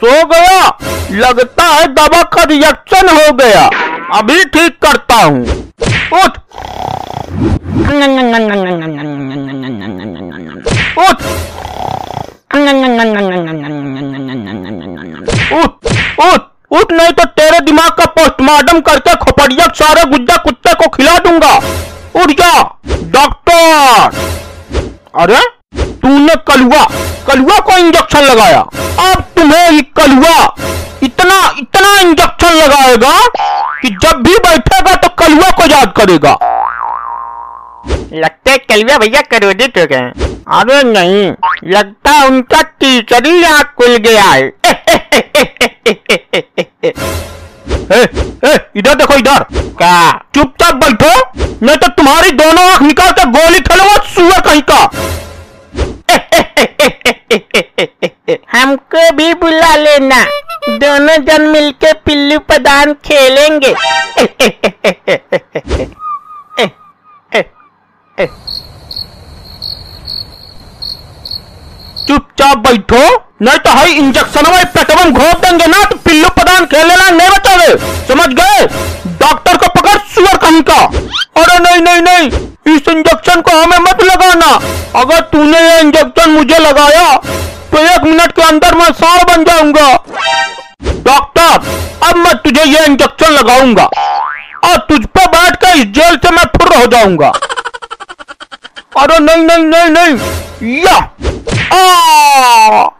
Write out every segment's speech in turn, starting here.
सो गया। लगता है दवा का रिएक्शन हो गया। अभी ठीक करता हूँ। उठ। उठ उठ उठ उठ नहीं तो तेरे दिमाग का पोस्टमार्टम करके खोपड़िया सारे गुज्जा कुत्ते को खिला दूँगा। उठ जा डॉक्टर अरे तूने कलुआ कलुआ को इंजेक्शन लगाया। अब तुम्हें ये कलुआ इतना इतना इंजेक्शन लगाएगा कि जब भी बैठेगा तो कलुआ को याद करेगा। लगता है कलवा भैया क्रोधित हो गए। अरे नहीं लगता है उनका तीसरी आँख खुल गया है। इधर देखो इधर। क्या? चुपचाप बैठो नहीं तो तुम्हारी दोनों आँख निकाल कर गोली खेलो सुअर कहीं का। हमको भी बुला लेना। दोनों जन मिलके पिल्लू पदान खेलेंगे। चुपचाप बैठो, नहीं तो हाई इंजेक्शन में पेटवम घोप देंगे ना तो पिल्लू प्रदान खेलेना नहीं बचोगे समझ गए? डॉक्टर को पकड़ सुअर कहीं का? अरे नहीं नहीं नहीं, इस इंजेक्शन को हमें मत लगाना। अगर तूने ये इंजेक्शन मुझे लगाया तो एक मिनट के अंदर मैं सांड बन जाऊँगा। डॉक्टर, अब मैं तुझे ये इंजेक्शन लगाऊँगा और तुझ पे बैठ कर इस जेल से मैं फुर हो जाऊँगा। अरे नहीं नहीं नहीं नहीं, या! आ!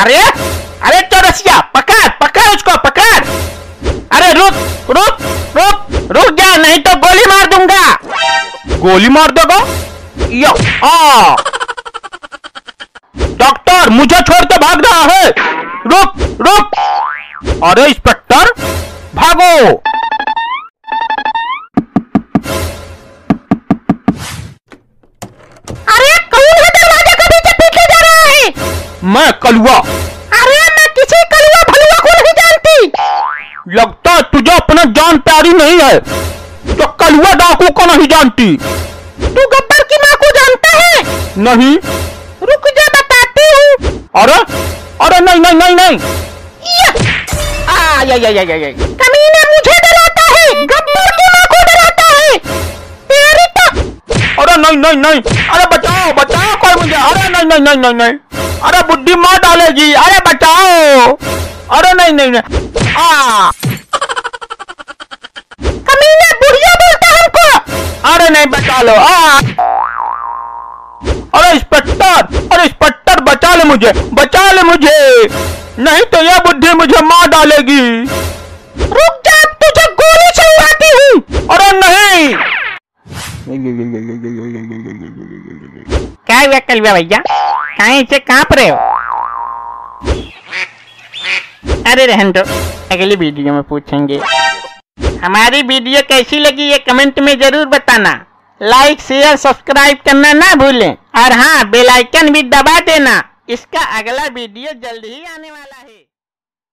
अरे अरे चौरसिया पकड़ पकड़ गोली मार देगा? या आ। डॉक्टर मुझे छोड़ के भाग रहा है। रुक रुक। अरे इंस्पेक्टर भागो। अरे कौन है दरवाजे के पीछे पीछे जा रहा है? मैं कलुआ। अरे मैं किसी कलुआ भलुआ को नहीं जानती। लगता है तुझे अपना जान प्यारी नहीं है। जो कलुआ डाकू को नहीं जानती। तू गब्बर की माँ को जानता है? नहीं। रुक जा, बताती हूँ। अरे अरे नहीं नहीं नहीं नहीं। कमीना मुझे डराता है। गब्बर की माँ को डराता है। तेरी तो अरे नहीं नहीं नहीं। अरे बचाओ बचाओ कोई मुझे। अरे नहीं नहीं नहीं नहीं नहीं। अरे बुद्धि मार डालेगी। अरे बचाओ। अरे नहीं नहीं नहीं। आ। अरे नहीं बचा लो। अरे इंस्पेक्टर अरे इंस्पेक्टर बचा ले मुझे, बचा ले मुझे। नहीं तो यह बुद्धि मुझे मार डालेगी। रुक जा तुझे गोली से हूँ। अरे नहीं। क्या हुआ कलवा भैया? कहीं से काँप रहे हो? अरे रहन दो, अगली वीडियो में पूछेंगे। हमारी वीडियो कैसी लगी ये कमेंट में ज़रूर बताना। लाइक, शेयर, सब्सक्राइब करना ना भूलें। और हाँ बेलाइकन भी दबा देना। इसका अगला वीडियो जल्द ही आने वाला है।